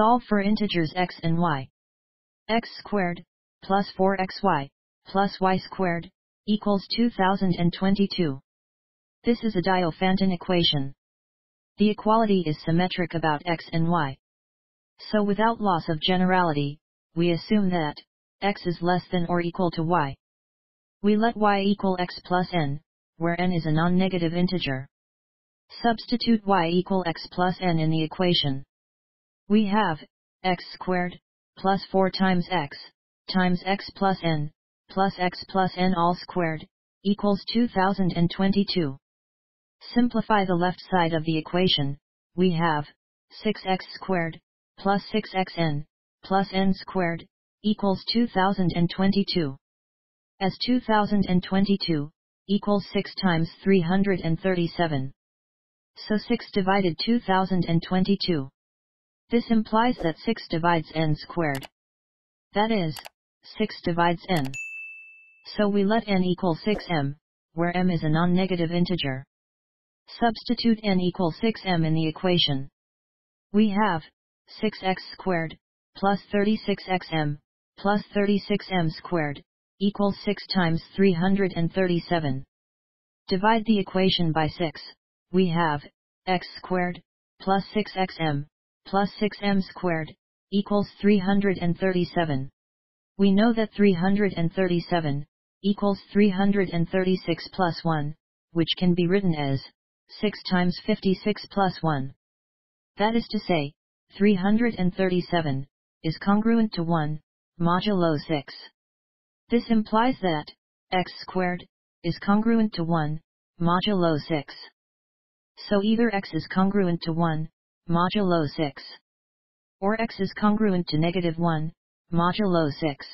Solve for integers x and y. x squared, plus 4xy, plus y squared, equals 2022. This is a Diophantine equation. The equality is symmetric about x and y. So without loss of generality, we assume that x is less than or equal to y. We let y equal x plus n, where n is a non-negative integer. Substitute y equal x plus n in the equation. We have x squared plus 4 times x times x plus n plus x plus n all squared equals 2022. Simplify the left side of the equation, we have 6x squared plus 6xn plus n squared equals 2022. As 2022 equals 6 times 337. So 6 divided 2022. This implies that 6 divides n squared. That is, 6 divides n. So we let n equal 6m, where m is a non-negative integer. Substitute n equals 6m in the equation. We have 6x squared plus 36xm plus 36m squared equals 6 times 337. Divide the equation by 6. We have x squared plus 6xm plus 6m squared equals 337. We know that 337 equals 336 plus 1, which can be written as 6 times 56 plus 1. That is to say, 337 is congruent to 1 modulo 6. This implies that x squared is congruent to 1 modulo 6. So either x is congruent to 1 modulo 6 or x is congruent to negative 1 modulo 6.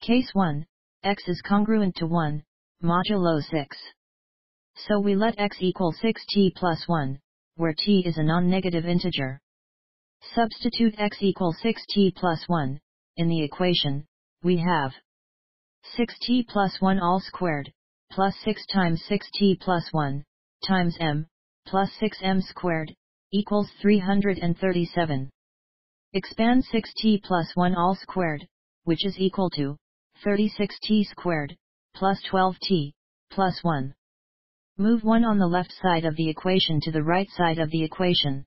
Case 1, x is congruent to 1 modulo 6. So we let x equal 6t plus 1, where t is a non-negative integer. Substitute x equals 6t plus 1, in the equation, we have 6t plus 1 all squared, plus 6 times 6t plus 1, times m, plus 6m squared, equals 337. Expand 6t plus 1 all squared, which is equal to 36t squared, plus 12t, plus 1. Move 1 on the left side of the equation to the right side of the equation.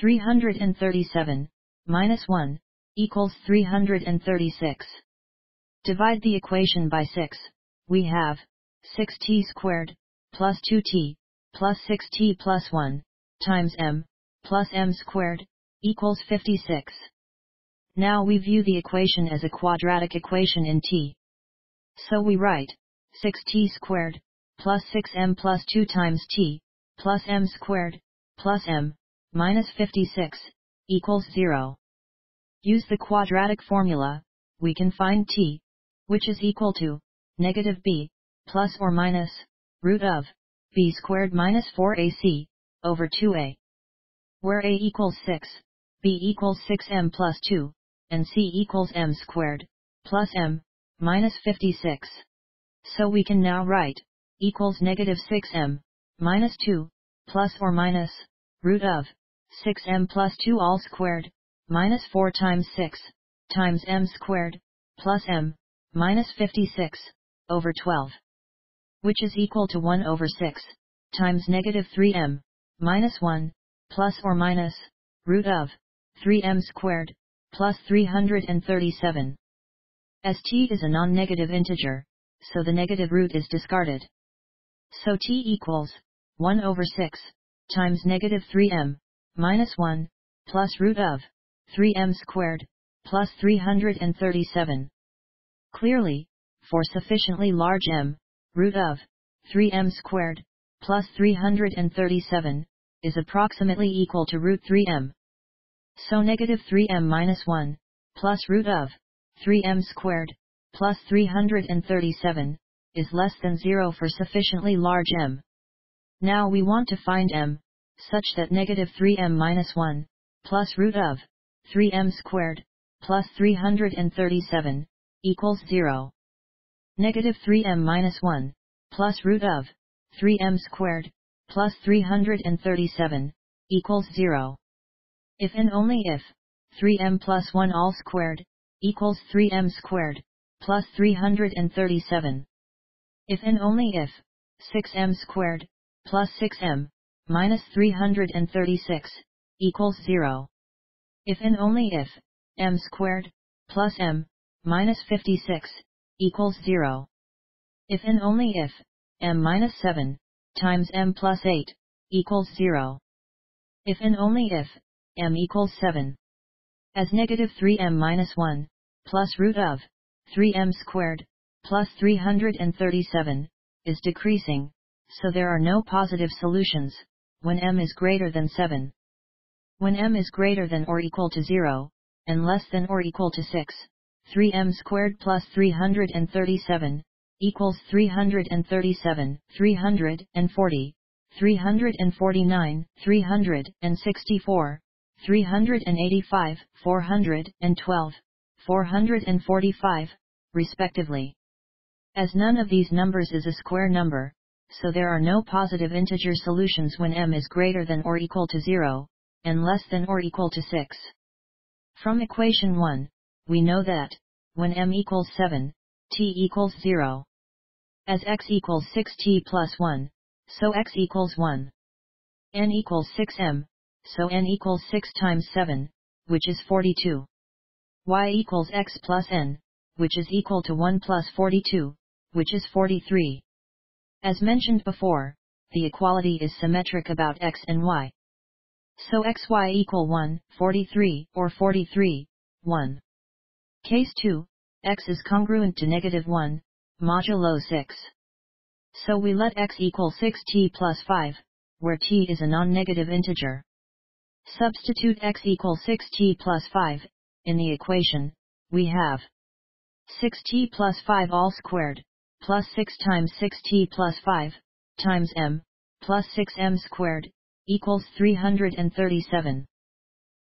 337, minus 1, equals 336. Divide the equation by 6, we have, 6t squared, plus 2t, plus 6t plus 1, times m, plus m squared, equals 56. Now we view the equation as a quadratic equation in t. So we write, 6t squared, plus 6m plus 2 times t, plus m squared, plus m, minus 56, equals 0. Use the quadratic formula, we can find t, which is equal to, negative b, plus or minus, root of, b squared minus 4ac, over 2a. Where a equals 6, b equals 6m plus 2, and c equals m squared, plus m, minus 56. So we can now write, equals negative 6m, minus 2, plus or minus, root of, 6m plus 2 all squared, minus 4 times 6, times m squared, plus m, minus 56, over 12. Which is equal to 1 over 6, times negative 3m, minus 1, plus or minus, root of, 3m squared, plus 337. As t is a non-negative integer, so the negative root is discarded. So t equals 1 over 6 times negative 3m minus 1 plus root of 3m squared plus 337. Clearly, for sufficiently large m, root of 3m squared plus 337 is approximately equal to root 3m. So negative 3m minus 1 plus root of 3m squared plus 337 is less than 0 for sufficiently large m. Now we want to find m, such that negative 3m minus 1, plus root of, 3m squared, plus 337, equals 0. Negative 3m minus 1, plus root of, 3m squared, plus 337, equals 0. If and only if, 3m plus 1 all squared, equals 3m squared, plus 337. If and only if, 6m squared, plus 6m, minus 336, equals 0. If and only if, m squared, plus m, minus 56, equals 0. If and only if, m minus 7, times m plus 8, equals 0. If and only if, m equals 7. As negative 3m minus 1, plus root of, 3m squared, plus 337, is decreasing, so there are no positive solutions, when m is greater than 7. When m is greater than or equal to 0, and less than or equal to 6, 3m squared plus 337, equals 337, 340, 349, 364, 385, 412, 445, respectively. As none of these numbers is a square number, so there are no positive integer solutions when m is greater than or equal to 0, and less than or equal to 6. From equation 1, we know that, when m equals 7, t equals 0. As x equals 6t plus 1, so x equals 1. n equals 6m, so n equals 6 times 7, which is 42. y equals x plus n, which is equal to 1 plus 42, which is 43. As mentioned before, the equality is symmetric about x and y. So xy equal 1, 43, or 43, 1. Case 2, x is congruent to negative 1, modulo 6. So we let x equal 6t plus 5, where t is a non-negative integer. Substitute x equals 6t plus 5, in the equation, we have 6t plus 5 all squared, plus 6 times 6t plus 5, times m, plus 6m squared, equals 337.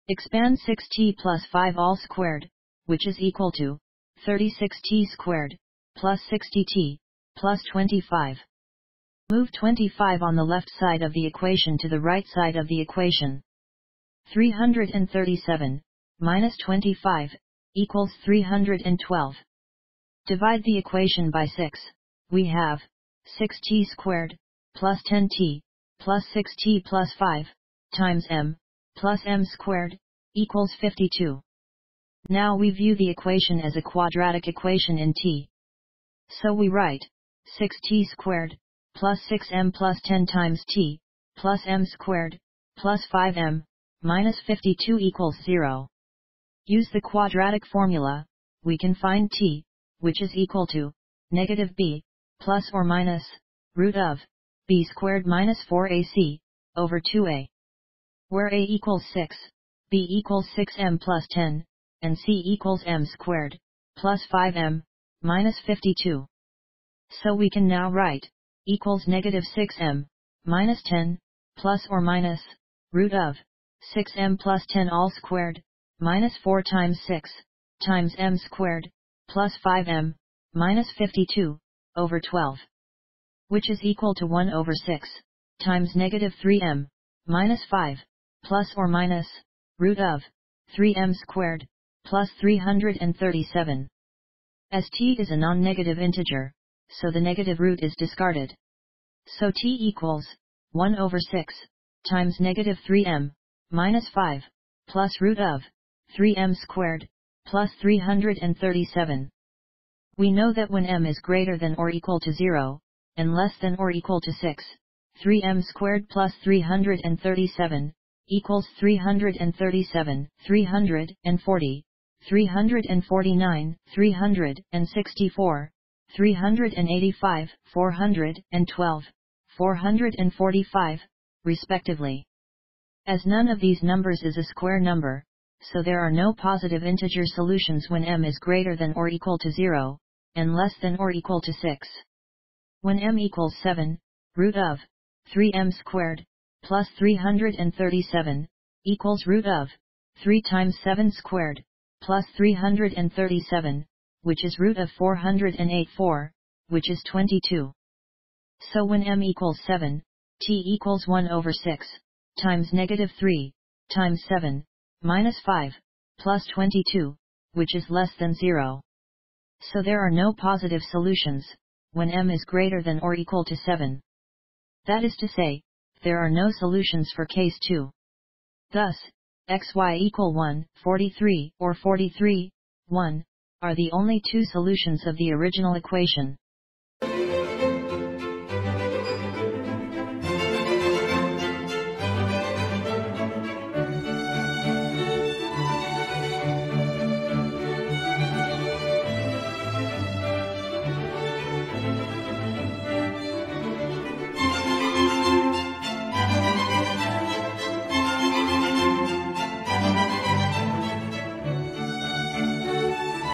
Expand 6t plus 5 all squared, which is equal to 36t squared, plus 60t, plus 25. Move 25 on the left side of the equation to the right side of the equation. 337, minus 25, equals 312. Divide the equation by 6, we have, 6t squared, plus 10t, plus 6t plus 5, times m, plus m squared, equals 52. Now we view the equation as a quadratic equation in t. So we write, 6t squared, plus 6m plus 10 times t, plus m squared, plus 5m, minus 52 equals 0. Use the quadratic formula, we can find t, which is equal to, negative b, plus or minus, root of, b squared minus 4ac, over 2a. Where a equals 6, b equals 6m plus 10, and c equals m squared, plus 5m, minus 52. So we can now write, equals negative 6m, minus 10, plus or minus, root of, 6m plus 10 all squared, minus 4 times 6, times m squared, plus 5m, minus 52, over 12 which is equal to 1 over 6, times negative 3m, minus 5, plus or minus, root of, 3m squared, plus 337. As t is a non-negative integer, so the negative root is discarded. So t equals, 1 over 6, times negative 3m, minus 5, plus root of, 3m squared, plus 337. We know that when m is greater than or equal to 0, and less than or equal to 6, 3m squared plus 337, equals 337, 340, 349, 364, 385, 412, 445, respectively. As none of these numbers is a square number, so there are no positive integer solutions when m is greater than or equal to 0, and less than or equal to 6. When m equals 7, root of 3m squared plus 337 equals root of 3 times 7 squared plus 337, which is root of 408.4, which is 22. So when m equals 7, t equals 1 over 6, times negative 3, times 7, minus 5, plus 22, which is less than 0. So there are no positive solutions, when m is greater than or equal to 7. That is to say, there are no solutions for case 2. Thus, xy equal 1, 43, or 43, 1, are the only two solutions of the original equation.